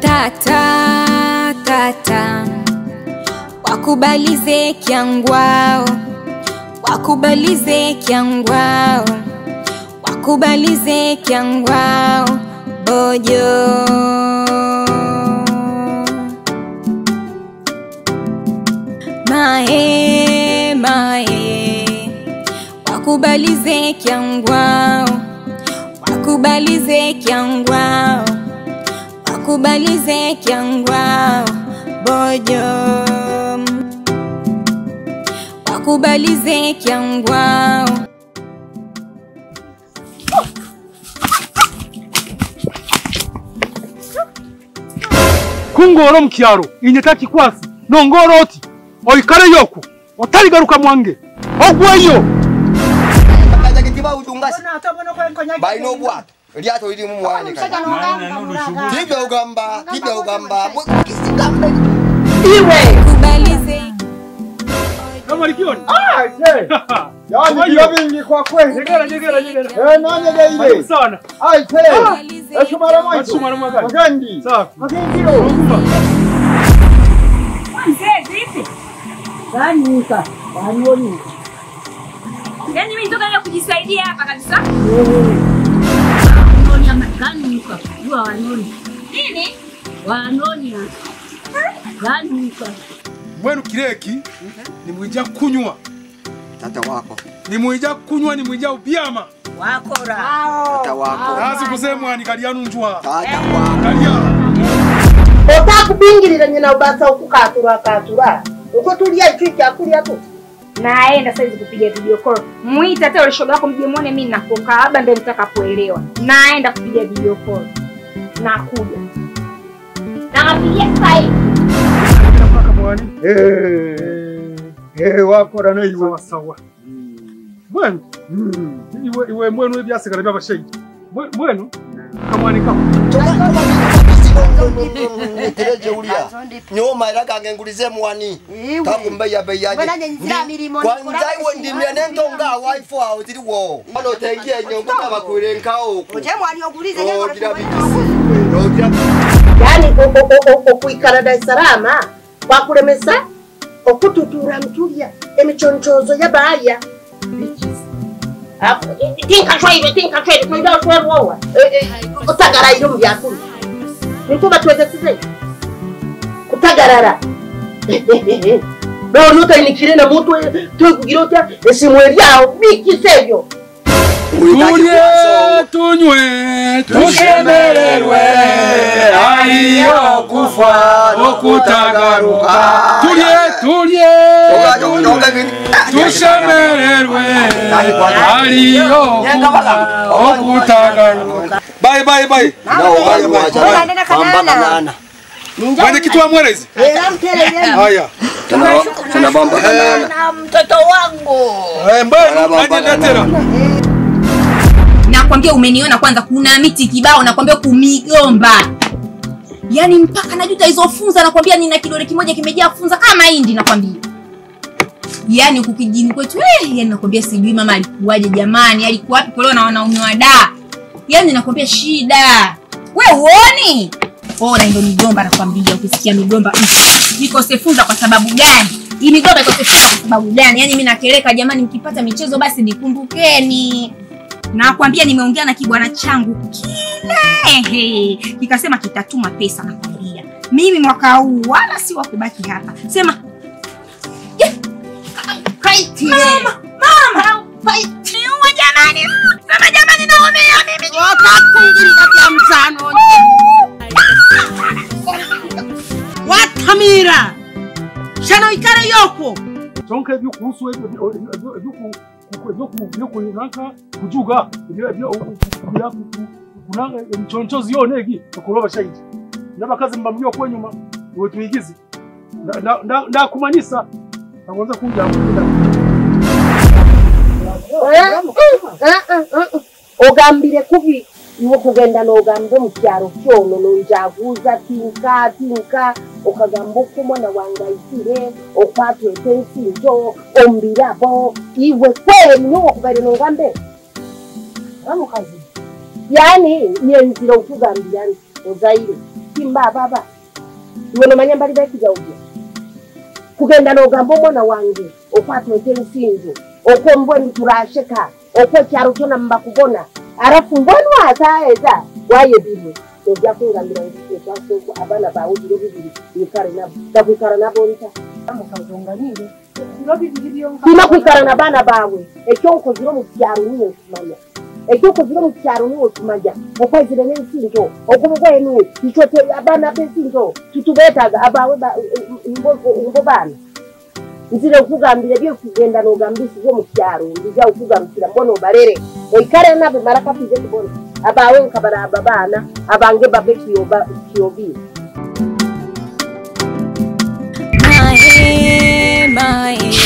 tata tata wakubalize kyangwao wakubalize kyangwao wakubalize kyangwao bojo. Mae mae wakubalize kyangwao wakubalize kyangwao wakubalize kyangwao bojo wakubalize kyangwao kungoro mu kyalo inyeta kikwasi nongoro oti oikare yoku otaligaruka mwange ogweyo baina obwato eryato lirimu mwanikana tibya ugamba tibya ugamba. iwe wakubalize namalikioni Yaani ndio vingi kwa kweli. jegera jegera jegera. Eh, karibu safi. Yaani mimi nitoka leo kujisaidia hapa kabisa. Wanoni ama kanyuka. Jua wanoni. Nini? Wanoni. kanuka mwenu kireki nimwija kunywa tata wako nimwija kunywa nimwija ubyama Wakora. tata wako nazi kusemwani kalyanu njwa tata wako kalia otakubingirira nyina ubasa ukukatura katura uko tulia ichu kyakulya tu Naenda saizi kupiga video call. Mwita hata yule shoga yako mje muone mimi nakoka, labda ndio mtakapoelewa. Naenda kupiga video call. Nakuja. Nawapigia sai wakora sawa sawa. Mwenu. Iwe iwe mwenu ebyasigala byabashahidi Mwe- mwenu? Kamwani nitire gyewulira nyowe mayira gange ngulizeemu wani kakumbeya beyanje kwanjaiwe ndimye nentonga awaifu awo ziriwo ano tengiye nyo nkunabakwire nkawo yani okuikara dar essalama kwakulemesa okututuura mutulya emiconcozo yabaaya tinkashwaire tinkashwaire tunoida otwerwowa otagaraire omu byakulu nikuba sisi? Kutagarara. None utainikire na mutwe twekugira utya yao miki sevyo tunye tunywe tushemererwe ayo kufa okutagaruka tunye tunye tushemererwe ayo kufa okutagaruka bye bye bye. Mwenyekiti wa mwerezi? Haya. Na mtoto wangu. Eh, mbona ajendatera Nakwambia umeniona kwanza kuna miti kibao nakwambia kumigomba. Yaani mpaka najuta hizo funza nakwambia nina kidole kimoja kimejaa funza. Kama hindi nakwambia. Yaani huku kijini kwetu eh, yaani nakwambia sijui mama alikuwaje jamani, alikuwa wapi kuolewa na wanaume wa da. Yaani nakwambia shida. We uoni? Oh, na ndio migomba nakwambia, ukisikia migomba mm, ikose kwa sababu gani? Hii migomba ikosefunza kwa sababu gani? Yaani mimi nakeleka jamani, mkipata michezo basi nikumbukeni. Nakwambia nimeongea na kibwana changu kile kikasema kitatuma pesa nakwambia. Mimi mwaka huu wala si wa kubaki hapa. Sema yeah. Mama, Mama, mama, jamani. Sema jamani ku- ku- ebyo kuhusu ebyo kunaka kujuga ku- kunanga mchonchozi yone egi okuloba shahidi n'abakazi mbamulio kwenyuma iwe tuigize Na- na- na- ndakumanyisa nagonza kunja ogambire kubi iwe kugenda n'ogambire mu kyalo kyono nonjaguza tinka tinka okagamba oku omwana wange aitire okwatweta ensinzo ombirabo iwe kwenyu okubaire nongambe amukazi yani yenzira okugambira nti ozaire timbababa iwe nomanya mbali bekigaubya kugenda nogamba omwana wange okwatwete ensinzo okwo mbwenu turasheka okwo ekyaro kyona mbakubona arafu mbwenu asaeza wayebirwe ojja kungamira ekyasooko abaana baawe biro bibiri yikale nabo. Takwikala nabo nta mukazonganire tulina kwikala na baana baawe ekyonkozire mu kyalo ni we okimanya ekyokozire mu kyalo ni we okimanya okwezire n'ensi nto okubugwaye ni we ikyo abaana b'ensi nto titubeetaaga abaawe mbo baana nzire okugambira byokugenda nogambisize mu kyalo nzija okugambukira mbona obalere oikale nabo marakapize kubona abawe nkabaraba bana abange babe kiyoba kiyobire mahe kyangu